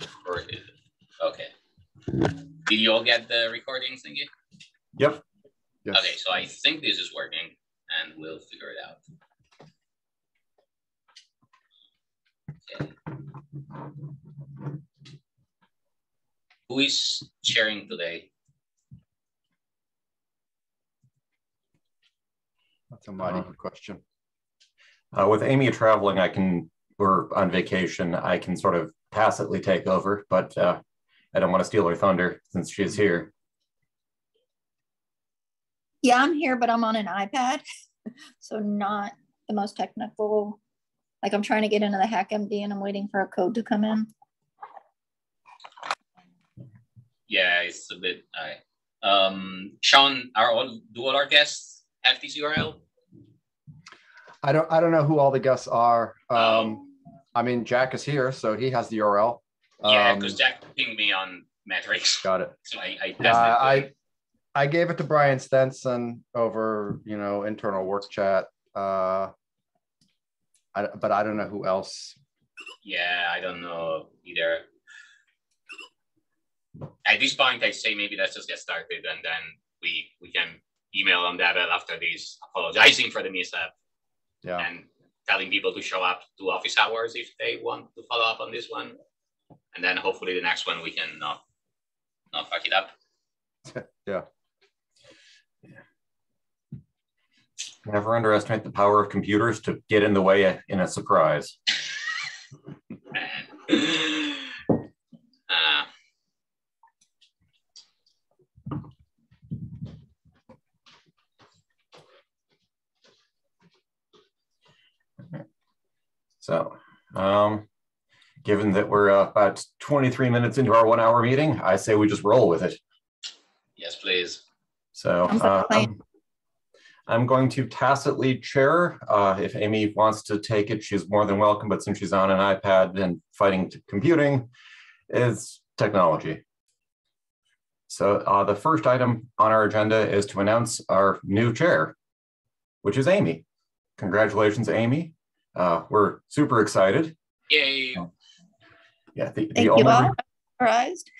recorded. Okay. Did you all get the recording thingy? Yep. Yes. Okay, so I think this is working and we'll figure it out. Okay. Who is sharing today? That's a mighty good question. Uh, with Amy traveling, I can, or on vacation, I can sort of tacitly take over, but uh, I don't want to steal her thunder since she's here. Yeah, I'm here, but I'm on an iPad, so not the most technical. Like I'm trying to get into the HackMD and I'm waiting for a code to come in. Yeah, it's a bit. Alright. Um, Sean, are all do all our guests have this URL? I don't I don't know who all the guests are. Um, I mean, Jack is here, so he has the URL. Yeah, Um, because Jack pinged me on Matrix, got it. so I, I passed Yeah, it. to I. I gave it to Brian Stinson over, you know, internal work chat. Uh, I, but I don't know who else. Yeah, I don't know either. At this point, I say maybe let's just get started, and then we we can email on Devel after this, apologizing for the mishap Yeah. and telling people to show up to office hours if they want to follow up on this one, and then hopefully the next one we can not not fuck it up. yeah. Never underestimate the power of computers to get in the way in a surprise. uh, So, um, given that we're uh, about 23 minutes into our one hour meeting, I say we just roll with it. yes, please. So Sounds like a uh. I'm, I'm going to tacitly chair. Uh, if Amy wants to take it, she's more than welcome. But since she's on an iPad and fighting t- computing, is technology. So uh, the first item on our agenda is to announce our new chair, which is Amy. Congratulations, Amy. Uh, we're super excited. Yay! Yeah, the, the Thank you only all. Surprised.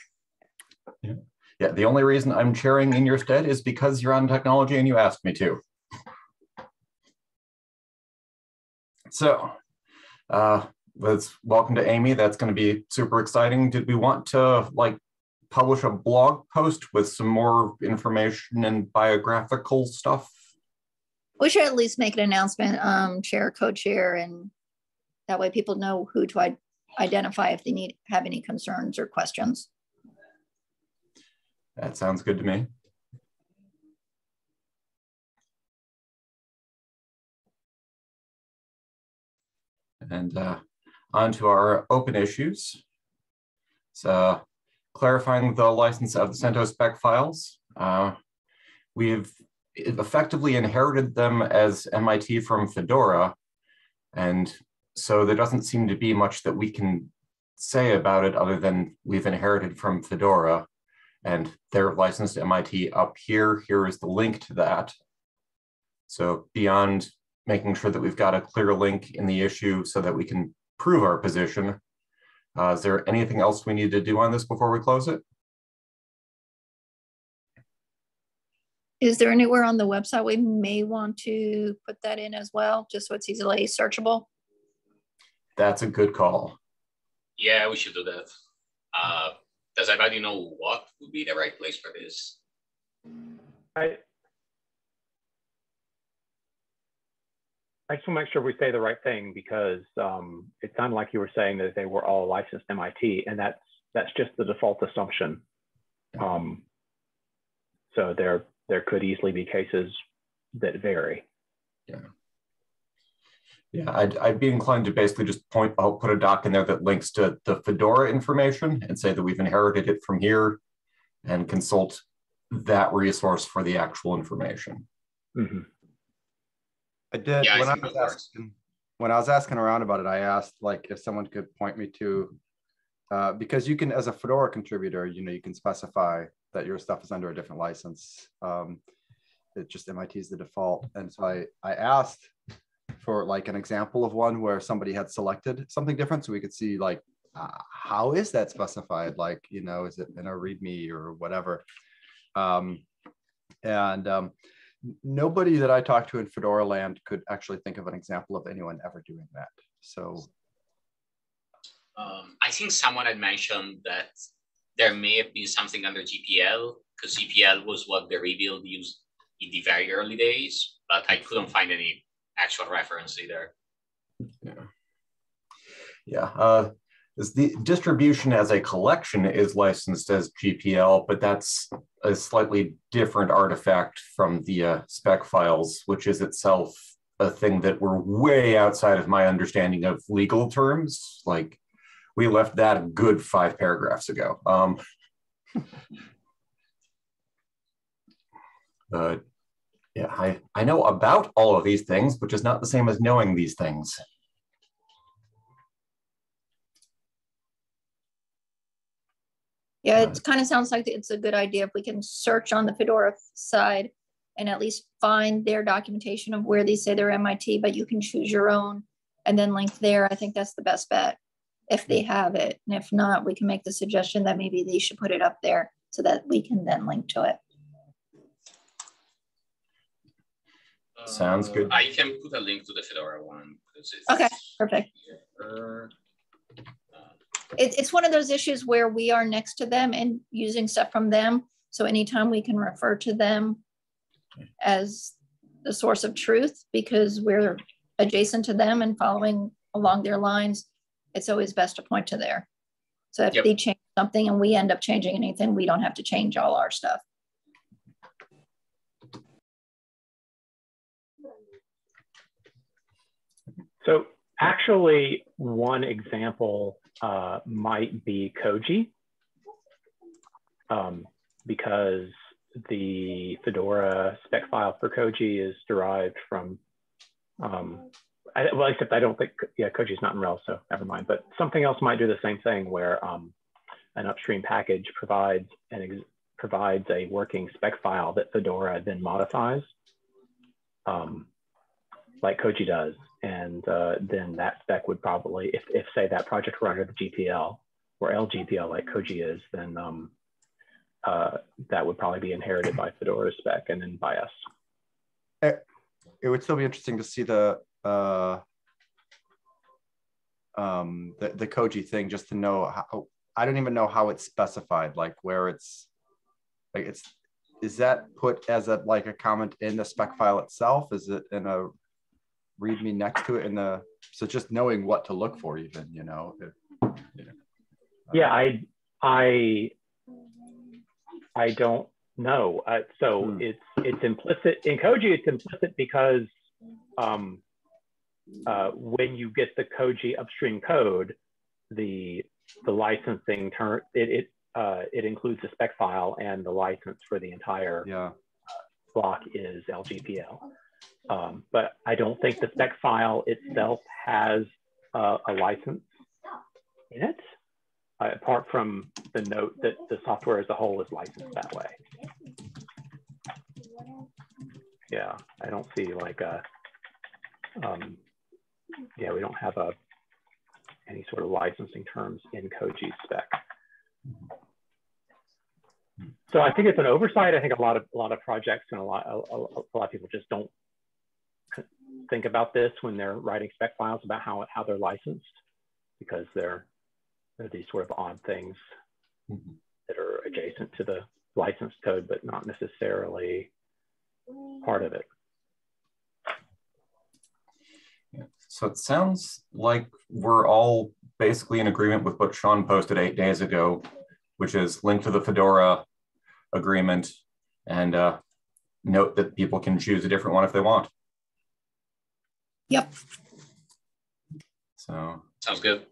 Yeah, the only reason I'm chairing in your stead is because you're on technology and you asked me to. So, uh, let's welcome to Amy. That's going to be super exciting. Did we want to like publish a blog post with some more information and biographical stuff? We should at least make an announcement, um, chair, co-chair, and that way people know who to i- identify if they need, have any concerns or questions. That sounds good to me. And uh, on to our open issues. So clarifying the license of the CentOS spec files. Uh, we've effectively inherited them as MIT from Fedora. And so there doesn't seem to be much that we can say about it other than we've inherited from Fedora and they're licensed MIT up here. Here is the link to that. So beyond making sure that we've got a clear link in the issue so that we can prove our position, uh, is there anything else we need to do on this before we close it? Is there anywhere on the website we may want to put that in as well, just so it's easily searchable? That's a good call. Yeah, we should do that. Uh, does anybody know what would be the right place for this? I I just want to make sure we say the right thing because um, it sounded like you were saying that they were all licensed MIT, and that's that's just the default assumption. Um, so there there could easily be cases that vary. Yeah, Yeah, I'd, I'd be inclined to basically just point, I'll put a doc in there that links to the Fedora information and say that we've inherited it from here and consult that resource for the actual information. Mhm. I did Yeah, when I think was asking when I was asking around about it, I asked like if someone could point me to uh, because you can as a Fedora contributor, you know, you can specify that your stuff is under a different license. Um, it just MIT is the default. And so I I asked for like an example of one where somebody had selected something different so we could see like uh, how is that specified? Like, you know, is it in a README or whatever? Um, and um, nobody that I talked to in Fedora land could actually think of an example of anyone ever doing that. So um, I think someone had mentioned that there may have been something under GPL because GPL was what the rebuild used in the very early days, but I couldn't find any actual reference either. Yeah. Yeah. Uh, the distribution as a collection is licensed as GPL, but that's a slightly different artifact from the uh, spec files, which is itself a thing that were way outside of my understanding of legal terms. Like we left that a good five paragraphs ago. Um, but yeah, I, I know about all of these things, which is not the same as knowing these things. Yeah, it kind of sounds like it's a good idea if we can search on the Fedora side and at least find their documentation of where they say they're MIT, but you can choose your own and then link there. I think that's the best bet if they have it. And if not, we can make the suggestion that maybe they should put it up there so that we can then link to it. Sounds good. Uh, I can put a link to the Fedora one. okay, perfect. Here it, it's one of those issues where we are next to them and using stuff from them. So anytime we can refer to them as the source of truth because we're adjacent to them and following along their lines, it's always best to point to there. So if yep. they change something and we end up changing anything, we don't have to change all our stuff. So actually, one example uh, might be Koji, um, because the Fedora spec file for Koji is derived from, um, I, well, except I don't think, yeah, Koji's not in Rails, so never mind. But something else might do the same thing where um, an upstream package provides an provides a working spec file that Fedora then modifies, um, like Koji does and uh, then that spec would probably, if, if say that project were under the GPL or LGPL like Koji is, then um, uh, that would probably be inherited by Fedora spec and then by us. It would still be interesting to see the uh, um, the, the Koji thing just to know how, I don't even know how it's specified, like where it's, like it's, is that put as a like a comment in the spec file itself? Is it in a README next to it in the so just knowing what to look for even you know if, you know. yeah i i i don't know uh, so hmm. it's it's implicit in koji it's implicit because um, uh, when you get the koji upstream code the the licensing term it it uh, it includes the spec file and the license for the entire yeah. block is lgpl um, but I don't think the spec file itself has uh, a license in it, uh, apart from the note that the software as a whole is licensed that way. Yeah, I don't see like a, um, yeah, we don't have a any sort of licensing terms in Koji spec. So I think it's an oversight. I think a lot of a lot of projects and a lot a, a lot of people just don't think about this when they're writing spec files about how, how they're licensed because they're, they're these sort of odd things mm -hmm. that are adjacent to the license code, but not necessarily part of it. Yeah. So it sounds like we're all basically in agreement with what Sean posted eight days ago, which is link to the Fedora agreement and uh, note that people can choose a different one if they want. Yep. So sounds good.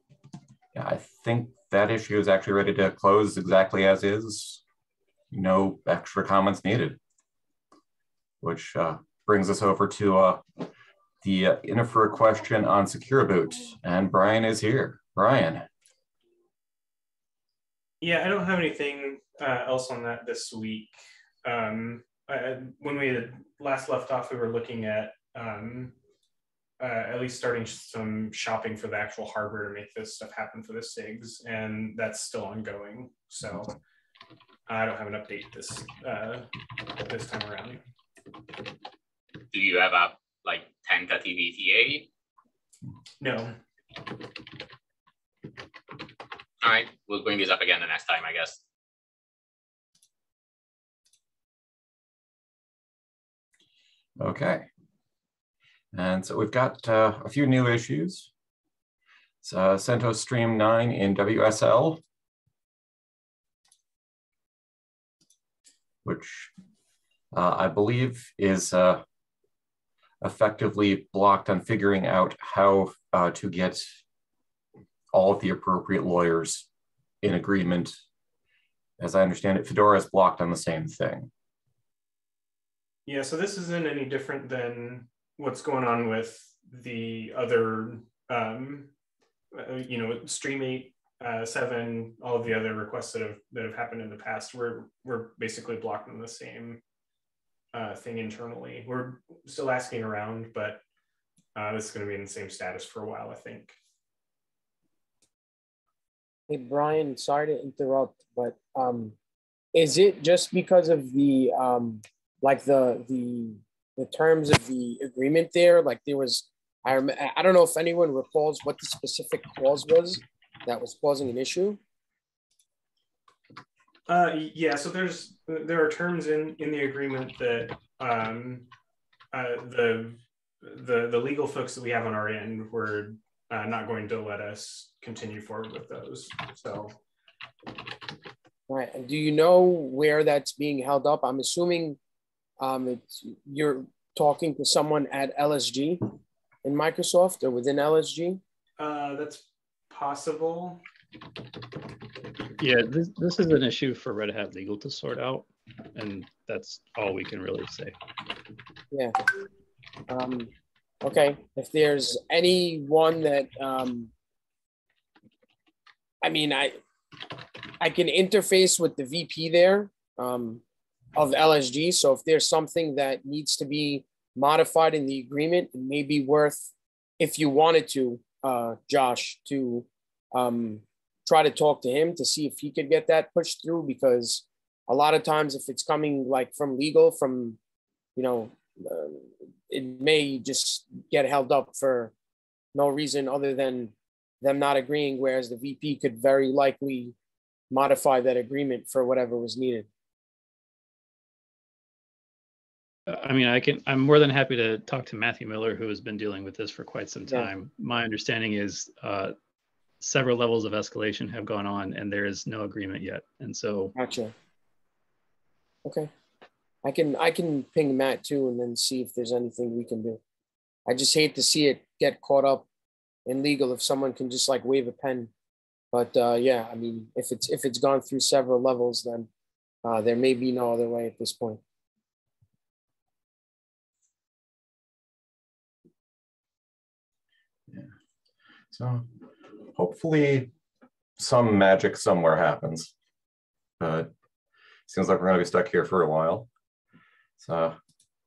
Yeah, I think that issue is actually ready to close exactly as is. No extra comments needed. Which uh, brings us over to uh, the uh, Innifer question on Secure Boot, and Brian is here. Brian. Yeah, I don't have anything uh, else on that this week. Um, I, when we had last left off, we were looking at um, uh, at least starting some shopping for the actual hardware to make this stuff happen for the SIGs, and that's still ongoing. So I don't have an update this uh, this time around. Do you have a like tentative ETA? No. All right, we'll bring this up again the next time, I guess. Okay. And so we've got uh, a few new issues. So uh, CentOS Stream 9 in WSL, which uh, I believe is uh, effectively blocked on figuring out how uh, to get all of the appropriate lawyers in agreement. As I understand it, Fedora is blocked on the same thing. Yeah, so this isn't any different than what's going on with the other, um, uh, you know, Stream 8, uh, 7, all of the other requests that have that have happened in the past. We're we're basically blocking the same uh, thing internally. We're still asking around, but uh, this is going to be in the same status for a while, I think. Hey Brian, sorry to interrupt, but um, is it just because of the um, like the the the terms of the agreement there? Like there was, I rem- I don't know if anyone recalls what the specific clause was that was causing an issue. Uh, yeah, so there's there are terms in in the agreement that um, uh, the the the legal folks that we have on our end were uh, not going to let us continue forward with those. So, All right. And do you know where that's being held up? I'm assuming um, it's, you're talking to someone at LSG in Microsoft or within LSG. uh, that's possible. Yeah, this, this is an issue for Red Hat Legal to sort out, and that's all we can really say. Yeah. Um, okay. If there's anyone that, um, I mean, I, I can interface with the VP there um, of LSG. So if there's something that needs to be modified in the agreement, it may be worth, if you wanted to, uh, Josh, to um, try to talk to him to see if he could get that pushed through because a lot of times if it's coming like from legal from you know uh, it may just get held up for no reason other than them not agreeing whereas the vp could very likely modify that agreement for whatever was needed I mean, I can, I'm more than happy to talk to Matthew Miller, who has been dealing with this for quite some Yeah. time. My understanding is uh, several levels of escalation have gone on and there is no agreement yet. And so, gotcha. Okay. I can i can ping matt too and then see if there's anything we can do. I just hate to see it get caught up in legal if someone can just like wave a pen. But uh, yeah i mean if it's if it's gone through several levels then uh, there may be no other way at this point. Yeah. So hopefully some magic somewhere happens. But seems like we're going to be stuck here for a while. So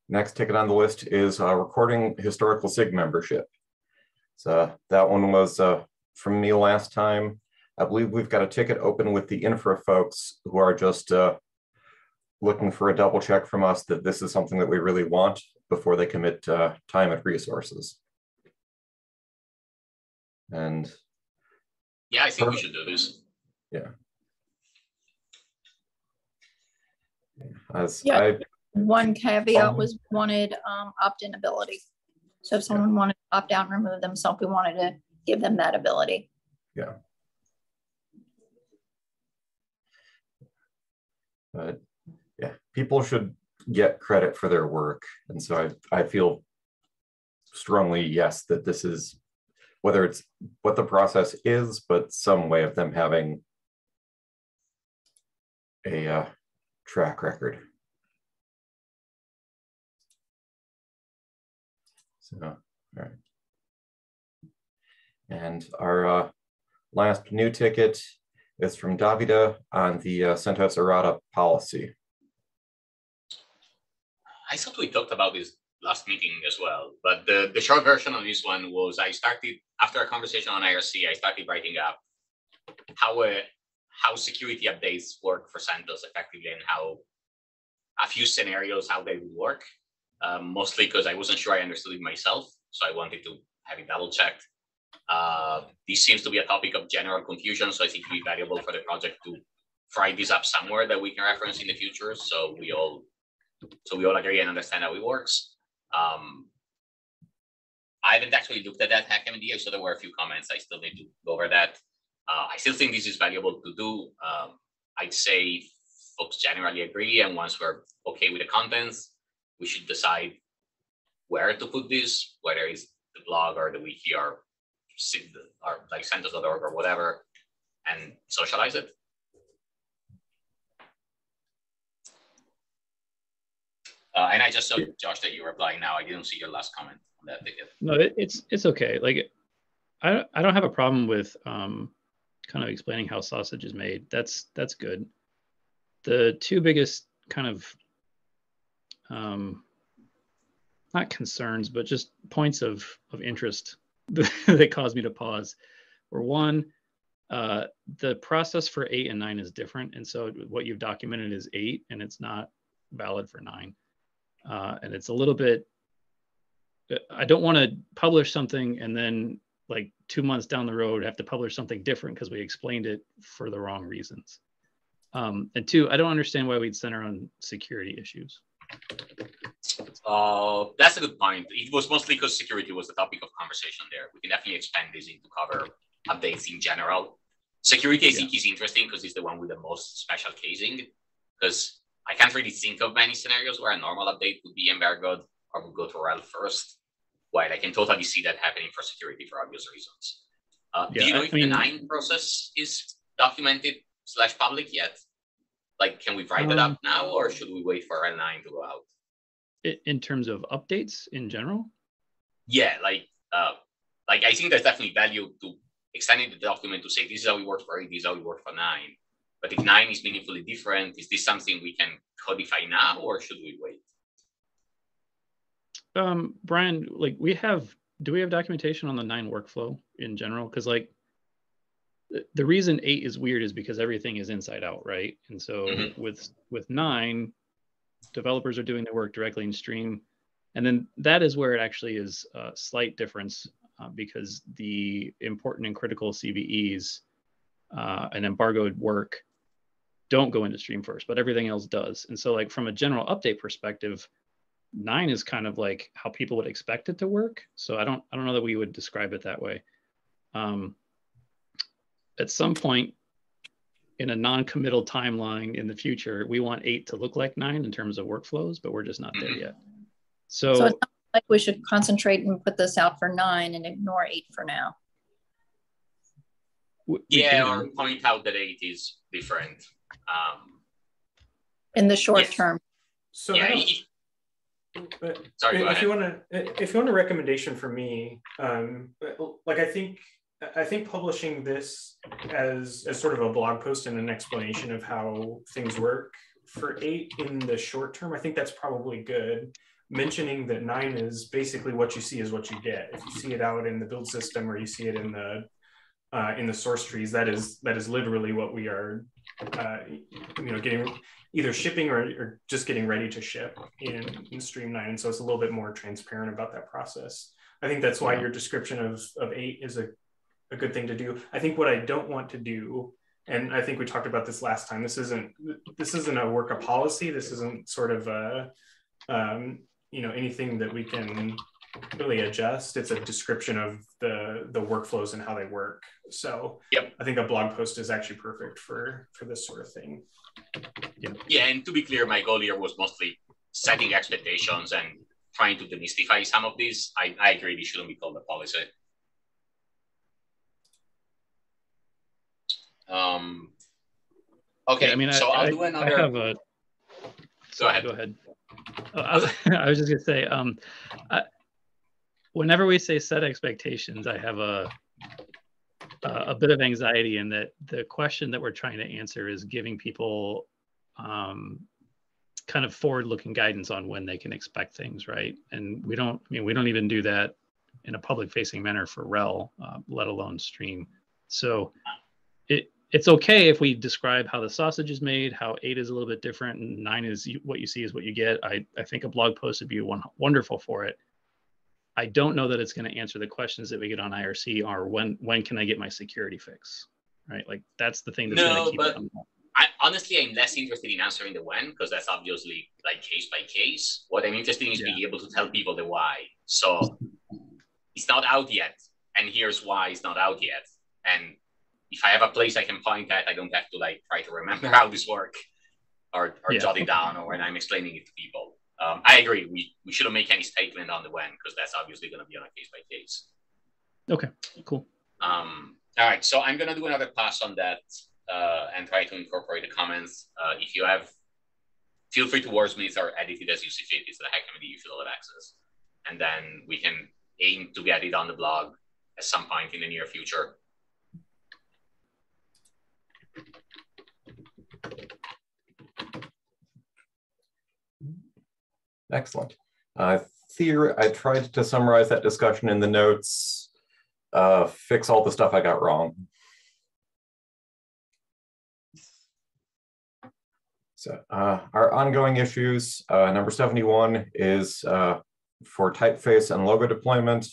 next ticket on the list is uh, recording historical SIG membership. So that one was uh, from me last time. I believe we've got a ticket open with the infra folks who are just uh, looking for a double check from us that this is something that we really want before they commit uh, time and resources. And Yeah, I think we should do this. as Yeah. I One caveat Um, was wanted um, opt-in ability. So if someone wanted to opt out and remove themselves, we wanted to give them that ability. Yeah. But yeah, people should get credit for their work. And so I, I feel strongly, yes, that this is whether it's what the process is, but some way of them having a uh, track record. So, all right. And our uh, last new ticket is from Davide on the uh, CentOS errata policy. I thought we talked about this last meeting as well. But the, the short version of this one was I started after a conversation on IRC, I started writing up how uh, how security updates work for CentOS effectively and how a few scenarios how they would work. Um, mostly because I wasn't sure I understood it myself, so I wanted to have it double checked. Uh, this seems to be a topic of general confusion, so I think it would be valuable for the project to write this up somewhere that we can reference in the future, so we all so we all agree and understand how it works. Um, I haven't actually looked at that HackMD, so there were a few comments. I still need to go over that. Uh, I still think this is valuable to do. Um, I'd say folks generally agree, and once we're okay with the contents, we should decide where to put this, whether it's the blog or the wiki or, or like centos.org or whatever, and socialize it. Uh, and I just saw Josh that you were applying now. I didn't see your last comment on that ticket. No, it, it's it's okay. Like, I I don't have a problem with um, kind of explaining how sausage is made. That's that's good. The two biggest kind of um, not concerns, but just points of of interest that caused me to pause were one, uh, the process for eight and nine is different, and so what you've documented is eight, and it's not valid for nine uh, and it's a little bit i don't want to publish something and then like two months down the road have to publish something different because we explained it for the wrong reasons. Um, and two i don't understand why we'd center on security issues. Uh, that's a good point. It was mostly because security was the topic of conversation there. We can definitely expand this into cover updates in general. Security i think is interesting because it's the one with the most special casing because I can't really think of many scenarios where a normal update would be embargoed or would go to RHEL first. While I can totally see that happening for security for obvious reasons. Uh, yeah, do you know I if mean, the nine process is documented slash public yet? Like, can we write um, it up now, or should we wait for L9 to go out? In terms of updates in general? Yeah, like, uh, like I think there's definitely value to extending the document to say this is how it works for eight, this is how it works for nine. But if nine is meaningfully different, is this something we can codify now or should we wait? Um, Brian, like we have, do we have documentation on the nine workflow in general? Because like the reason eight is weird is because everything is inside out, right? And so mm-hmm. with with nine, developers are doing their work directly in stream, and then that is where it actually is a slight difference uh, because the important and critical CVEs uh, and embargoed work don't go into stream first, but everything else does. And so like from a general update perspective, nine is kind of like how people would expect it to work. So I don't I don't know that we would describe it that way. Um, at some point in a non-committal timeline in the future, we want eight to look like nine in terms of workflows, but we're just not there yet. So, so it's not like we should concentrate and put this out for nine and ignore eight for now. Yeah, or point out that eight is different um, in the short yes. term. So yeah, he, sorry. If you want to, if you want a recommendation for me, um, like I think, I think publishing this as as sort of a blog post and an explanation of how things work for eight in the short term, I think that's probably good. Mentioning that nine is basically what you see is what you get. If you see it out in the build system or you see it in the uh, in the source trees, that is that is literally what we are uh, you know, getting either shipping or, or just getting ready to ship in, in Stream 9. And so it's a little bit more transparent about that process. I think that's why yeah. your description of, of eight is a, a good thing to do. I think what I don't want to do, and I think we talked about this last time, this isn't, this isn't a work of policy. This isn't sort of a, um, you know, anything that we can really adjust. It's a description of the the workflows and how they work. So yep. I think a blog post is actually perfect for for this sort of thing. Yeah. yeah, and to be clear, my goal here was mostly setting expectations and trying to demystify some of these. I, I agree this shouldn't be called a policy. Um okay, yeah, I mean so I, will do another I have a go ahead. Go ahead. I was, I was just gonna say, um, I, whenever we say set expectations, I have a a bit of anxiety in that the question that we're trying to answer is giving people um, kind of forward-looking guidance on when they can expect things, right? And we don't, I mean, we don't even do that in a public-facing manner for RHEL, uh, let alone stream. So it it's okay if we describe how the sausage is made, how eight is a little bit different, and nine is what you see is what you get. I, I think a blog post would be one, wonderful for it. I don't know that it's going to answer the questions that we get on IRC or when when can I get my security fix, right? Like that's the thing that's no, going to keep but it. I, honestly, I'm less interested in answering the when because that's obviously like case by case. What I'm interested in is Yeah. being able to tell people the why. So it's not out yet, and here's why it's not out yet. And if I have a place I can point at, I don't have to like try to remember how this work or, or Yeah. jot it down or when I'm explaining it to people. Um, I agree. We, we shouldn't make any statement on the when because that's obviously going to be on a case by case. Okay, cool. Um, all right, so I'm gonna do another pass on that uh, and try to incorporate the comments. Uh, if you have, feel free to wordsmith or edit it as you see fit. It's the HackMD you feel have access, and then we can aim to get it on the blog at some point in the near future. Excellent. Uh, theory, I tried to summarize that discussion in the notes, uh, fix all the stuff I got wrong. So uh, our ongoing issues, uh, number 71 is uh, for typeface and logo deployment.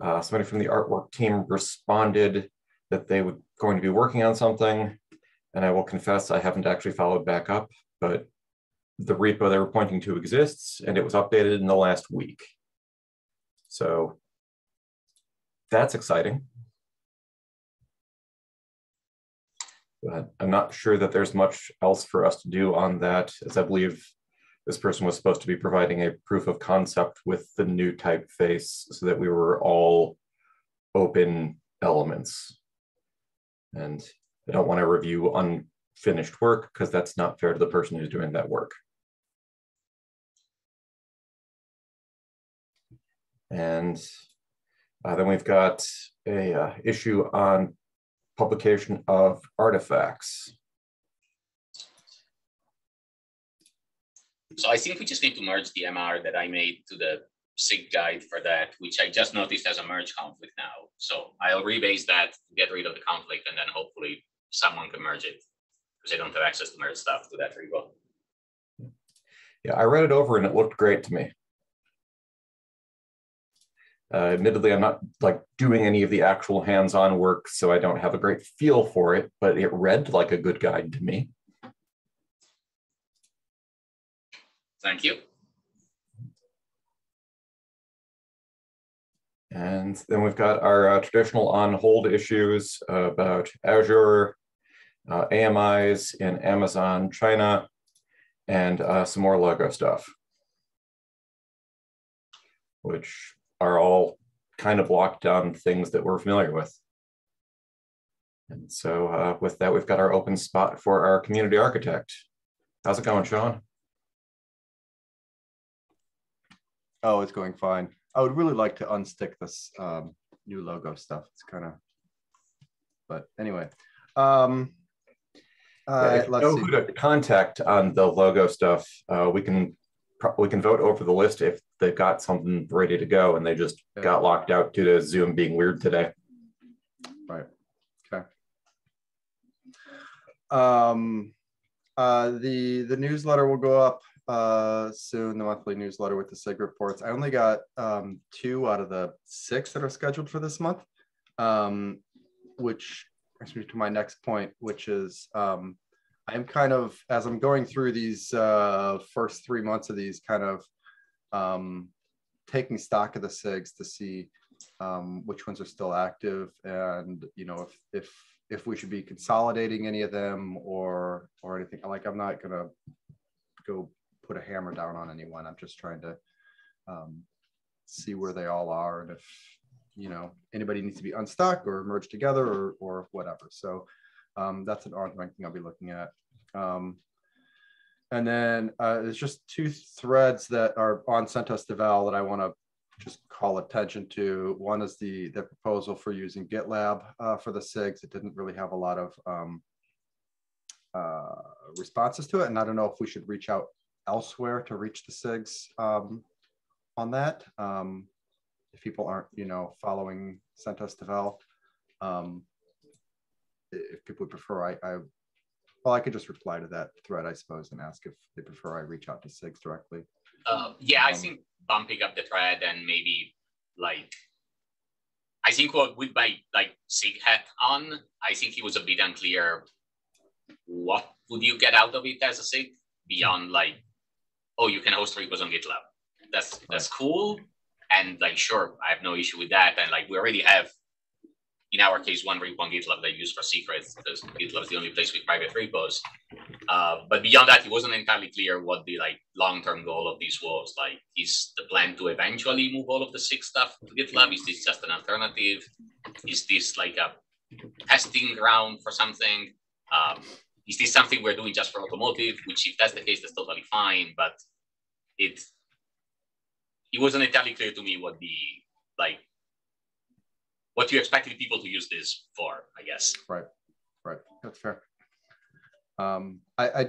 Uh, somebody from the artwork team responded that they were going to be working on something. And I will confess I haven't actually followed back up, but the repo they were pointing to exists and it was updated in the last week. So that's exciting. But I'm not sure that there's much else for us to do on that, as I believe this person was supposed to be providing a proof of concept with the new typeface so that we were all open elements. And I don't want to review unfinished work because that's not fair to the person who's doing that work. And uh, then we've got a uh, issue on publication of artifacts. So I think we just need to merge the MR that I made to the SIG guide for that, which I just noticed as a merge conflict now. So I'll rebase that get rid of the conflict, and then hopefully someone can merge it because I don't have access to merge stuff to that repo. Yeah, I read it over and it looked great to me. Uh, admittedly, I'm not like doing any of the actual hands-on work, so I don't have a great feel for it, but it read like a good guide to me. Thank you. And then we've got our uh, traditional on-hold issues uh, about Azure, uh, AMIs in Amazon China, and uh, some more logo stuff, which are all kind of locked down things that we're familiar with. And so uh, with that, we've got our open spot for our community architect. How's it going, Sean? Oh, it's going fine. I would really like to unstick this um, new logo stuff. It's kind of, but anyway. Um, uh, if you let's know see. who to contact on the logo stuff. Uh, we can pro- we can vote over the list if they've got something ready to go and they just Yeah. got locked out due to Zoom being weird today. Right. Okay. Um, uh, the the newsletter will go up uh, soon. The monthly newsletter with the SIG reports. I only got um, two out of the six that are scheduled for this month, um, which brings me to my next point, which is um, I'm kind of as I'm going through these uh, first three months of these kind of um, taking stock of the SIGs to see um, which ones are still active and you know if if if we should be consolidating any of them or or anything like i'm not gonna go put a hammer down on anyone. I'm just trying to um, see where they all are and if you know anybody needs to be unstuck or merged together or or whatever so um, that's an ongoing thing i'll be looking at um, and then uh, there's just two threads that are on CentOS Devel that I want to just call attention to. One is the the proposal for using GitLab uh, for the SIGs. It didn't really have a lot of um, uh, responses to it, and I don't know if we should reach out elsewhere to reach the SIGs um, on that. Um, if people aren't, you know, following CentOS Devel, um, if people would prefer, I, I, well, I could just reply to that thread, I suppose, and ask if they prefer I reach out to SIGs directly. Uh, yeah, I um, think bumping up the thread and maybe like, I think what with my like SIG hat on, I think it was a bit unclear what would you get out of it as a SIG beyond like, oh, you can host repos on GitLab. That's that's cool. And like, sure, I have no issue with that. And like, we already have in our case, one repo on GitLab that I use for secrets because GitLab is the only place with private repos. Uh, but beyond that, it wasn't entirely clear what the like long-term goal of this was. Like, is the plan to eventually move all of the SIG stuff to GitLab? Is this just an alternative? Is this like a testing ground for something? Um, is this something we're doing just for automotive? Which, if that's the case, that's totally fine. But it it wasn't entirely clear to me what the like what you expected people to use this for, I guess. Right, right. That's fair. Um, I,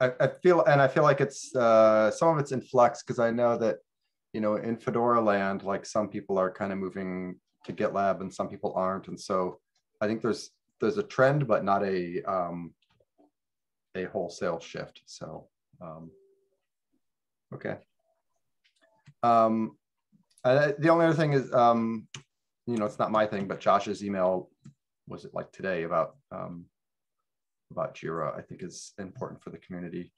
I, I feel, and I feel like it's uh, some of it's in flux because I know that, you know, in Fedora land, like some people are kind of moving to GitLab and some people aren't, and so I think there's there's a trend, but not a um, a wholesale shift. So, um, okay. Um, uh, the only other thing is um, you know, it's not my thing, but Josh's email was it like today about um, about Jira, I think is important for the community.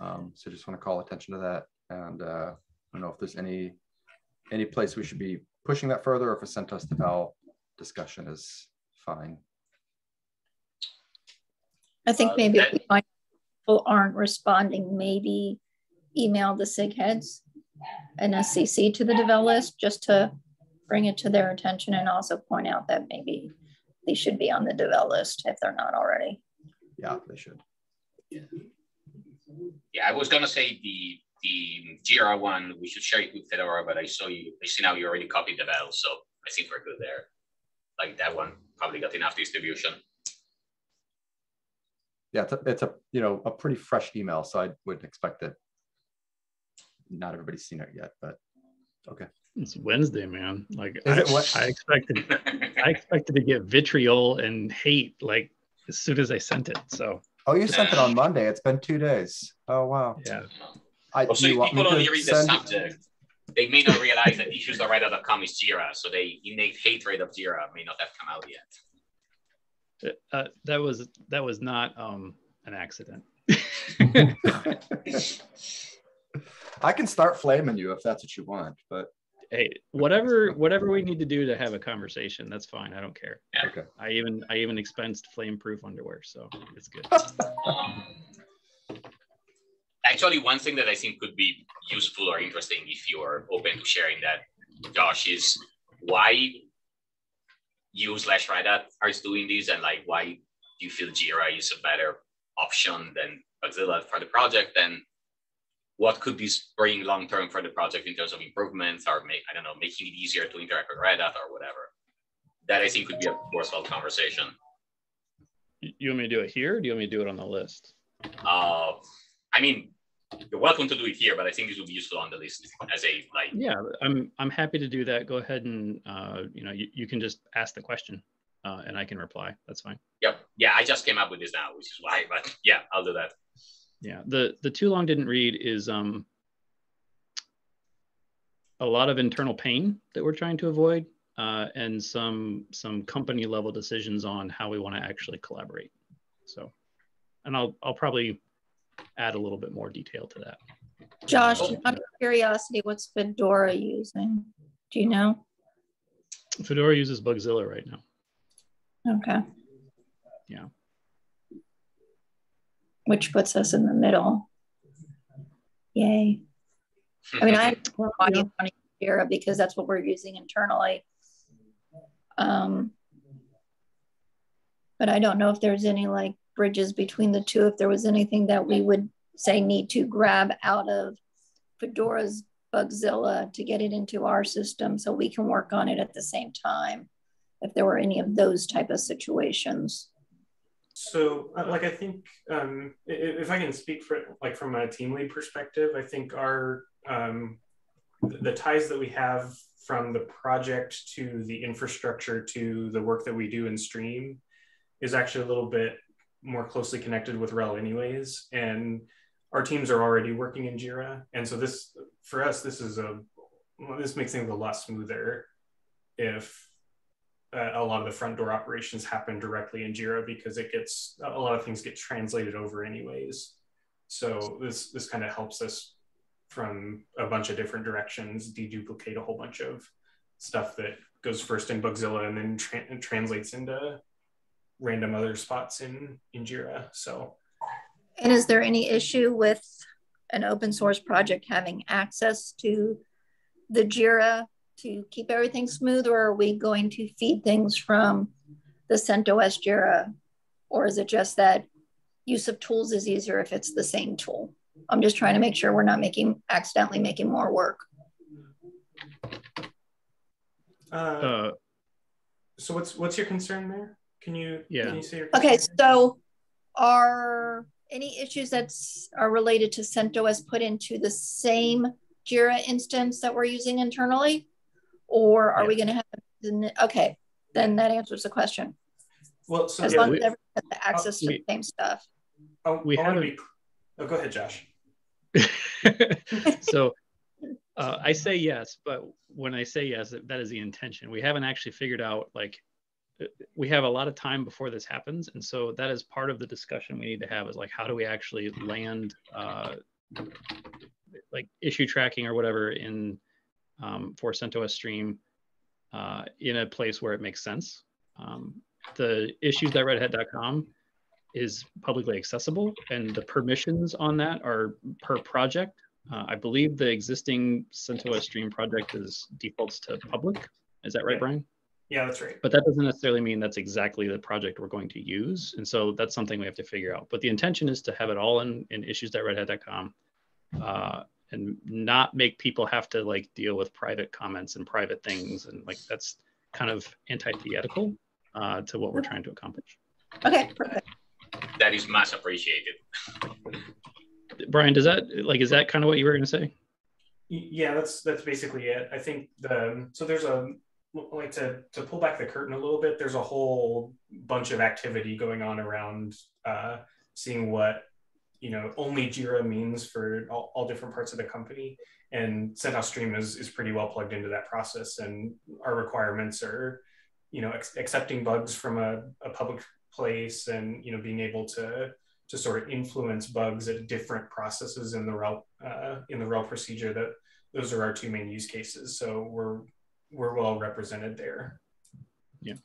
Um, so just want to call attention to that. And uh, I don't know if there's any any place we should be pushing that further or if a sent us CentOS Devel discussion is fine. I think uh, maybe if we find people aren't responding, maybe email the SIG heads and SCC to the Devel list just to bring it to their attention and also point out that maybe they should be on the Devel list if they're not already. Yeah, they should. Yeah, yeah I was gonna say the the Jira one we should share it with Fedora, but I saw you. I see now you already copied Devel, so I think we're good there. Like that one probably got enough distribution. Yeah, it's a, it's a you know a pretty fresh email, so I wouldn't expect that. Not everybody's seen it yet, but okay. It's Wednesday, man. Like I, I, expected, I expected to get vitriol and hate like as soon as I sent it. So. Oh, you sent it on Monday. It's been two days. Oh wow. Yeah. I, well, so if people only read the subject, they may not realize that issues.redhat.com is Jira, so the innate hatred of Jira may not have come out yet. Uh, that was that was not um, an accident. I can start flaming you if that's what you want, but hey, whatever whatever we need to do to have a conversation, that's fine. I don't care. Okay. I even I even expensed flame proof underwear, so it's good. Actually, one thing that I think could be useful or interesting if you're open to sharing that, Josh, is why you slash Red Hat are doing this and like why you feel Jira is a better option than Bugzilla for the project and what could this bring long term for the project in terms of improvements or make I don't know making it easier to interact with Red Hat or whatever. That I think could be a worthwhile conversation. You want me to do it here? do you want me to do it on the list? Uh, I mean, you're welcome to do it here, but I think this would be useful on the list as a like. Yeah, I'm I'm happy to do that. Go ahead and uh, you know you, you can just ask the question, uh, and I can reply. That's fine. Yep. Yeah, I just came up with this now, which is why. But yeah, I'll do that. Yeah, the the too long didn't read is um, a lot of internal pain that we're trying to avoid, uh, and some some company level decisions on how we want to actually collaborate. So, and I'll I'll probably add a little bit more detail to that. Josh, out of curiosity, what's Fedora using? Do you know? Fedora uses Bugzilla right now. Okay. Yeah which puts us in the middle. Yay. I mean, I body on Jira because that's what we're using internally. Um, but I don't know if there's any like bridges between the two, if there was anything that we would say need to grab out of Fedora's Bugzilla to get it into our system so we can work on it at the same time, if there were any of those type of situations. So, uh, like, I think um, if I can speak for like from a team lead perspective, I think our um, the ties that we have from the project to the infrastructure to the work that we do in stream is actually a little bit more closely connected with RHEL anyways. And our teams are already working in Jira. And so this, for us, this is a, this makes things a lot smoother if uh, a lot of the front door operations happen directly in Jira because it gets, a lot of things get translated over anyways. So this, this kind of helps us from a bunch of different directions, deduplicate a whole bunch of stuff that goes first in Bugzilla and then tra translates into random other spots in, in Jira. So. And is there any issue with an open source project having access to the Jira to keep everything smooth, or are we going to feed things from the CentOS Jira? Or is it just that use of tools is easier if it's the same tool? I'm just trying to make sure we're not making accidentally making more work. Uh, uh, so what's what's your concern there? Can you yeah? Can you say okay, so are any issues that are related to CentOS put into the same Jira instance that we're using internally, or are yeah. we going to have? Okay, then that answers the question. Well, so as yeah, long we, as everyone has the access to we, the same stuff. Oh, we have. Be, oh, go ahead, Josh. so uh, I say yes, but when I say yes, that is the intention. We haven't actually figured out like uh, we have a lot of time before this happens, and so that is part of the discussion we need to have. Is like how do we actually land uh, like issue tracking or whatever in um, for CentOS Stream uh, in a place where it makes sense. Um, the issues.redhat.com is publicly accessible and the permissions on that are per project. Uh, I believe the existing CentOS Stream project is defaults to public. Is that right, Brian? Yeah, that's right. But that doesn't necessarily mean that's exactly the project we're going to use. And so that's something we have to figure out. But the intention is to have it all in, in issues.redhat.com uh, and not make people have to like deal with private comments and private things. And like that's kind of antithetical uh, to what we're trying to accomplish. Okay, perfect that is much appreciated. Brian, does that like is that kind of what you were going to say? Yeah, that's that's basically it. I think the so there's a like to to pull back the curtain a little bit. There's a whole bunch of activity going on around uh, seeing what you know only Jira means for all, all different parts of the company. And CentOS Stream is is pretty well plugged into that process, and our requirements are you know ex- accepting bugs from a, a public place and you know being able to to sort of influence bugs at different processes in the RHEL uh, in the RHEL procedure that those are our two main use cases. So we're we're well represented there. Yeah.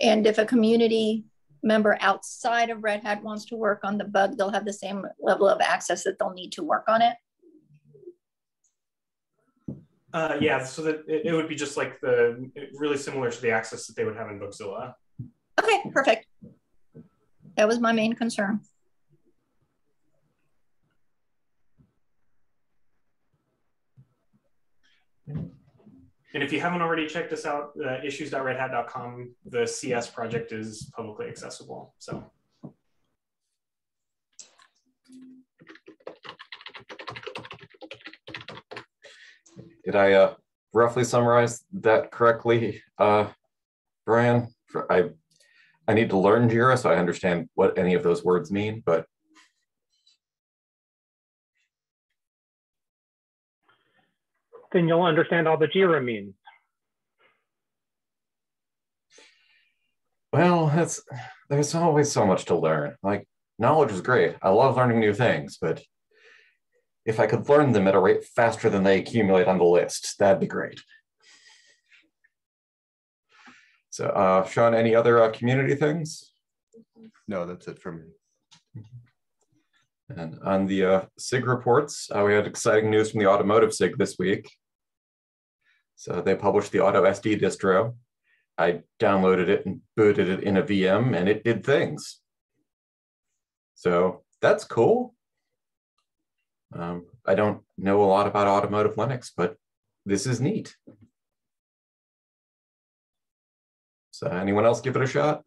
And if a community member outside of red hat wants to work on the bug they'll have the same level of access that they'll need to work on it uh, yeah, so that it, it, would be just like the really similar to the access that they would have in Bugzilla. Okay, perfect. That was my main concern. And if you haven't already checked us out, uh, issues.redhat.com, the CS project is publicly accessible. So. Did I uh, roughly summarize that correctly, uh, Brian? I I need to learn JIRA so I understand what any of those words mean, but then you'll understand all the JIRA means. Well, that's there's always so much to learn. Like knowledge is great. I love learning new things, but if I could learn them at a rate faster than they accumulate on the list, that'd be great. So, uh, Sean, any other uh, community things? No, that's it for me. And on the uh, SIG reports, uh, we had exciting news from the automotive SIG this week. So they published the Auto SD distro. I downloaded it and booted it in a VM and it did things. So that's cool. Um, I don't know a lot about automotive Linux, but this is neat. So anyone else give it a shot?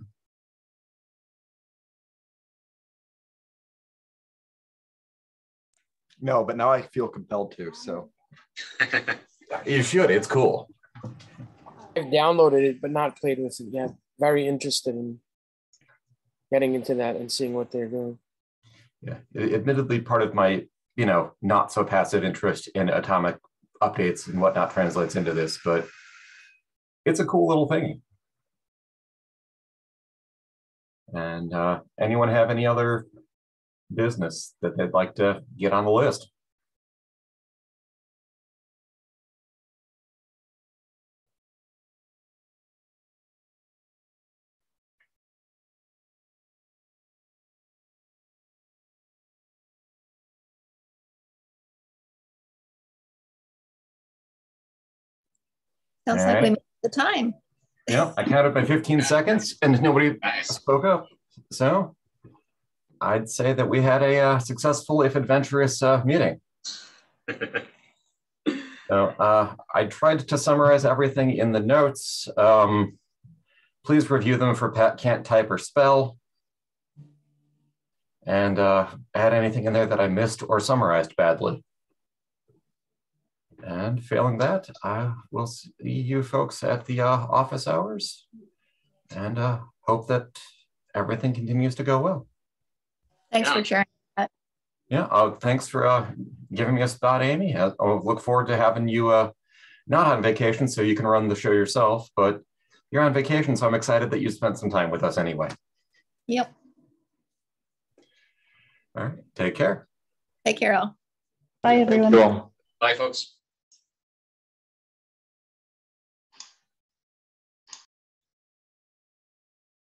No, but now I feel compelled to. So You should. It's cool. I've downloaded it but not played with it yet. Very interested in getting into that and seeing what they're doing. Yeah. Admittedly, part of my, you know, not so passive interest in atomic updates and whatnot translates into this, but it's a cool little thing. And uh, anyone have any other business that they'd like to get on the list? Sounds All like we made the time. Yeah, I counted by 15 seconds and nobody nice. spoke up. So I'd say that we had a uh, successful, if adventurous, uh, meeting. So uh, I tried to summarize everything in the notes. Um, please review them for Pat can't type or spell. And uh, add anything in there that I missed or summarized badly. And failing that, I will see you folks at the uh, office hours and uh, hope that everything continues to go well. Thanks Yeah. for sharing. That. Yeah, uh, thanks for uh, giving me a spot, Amy. I, I'll look forward to having you uh, not on vacation so you can run the show yourself, but you're on vacation, so I'm excited that you spent some time with us anyway. Yep. All right, take care. Take care all. Bye, everyone. Bye, folks.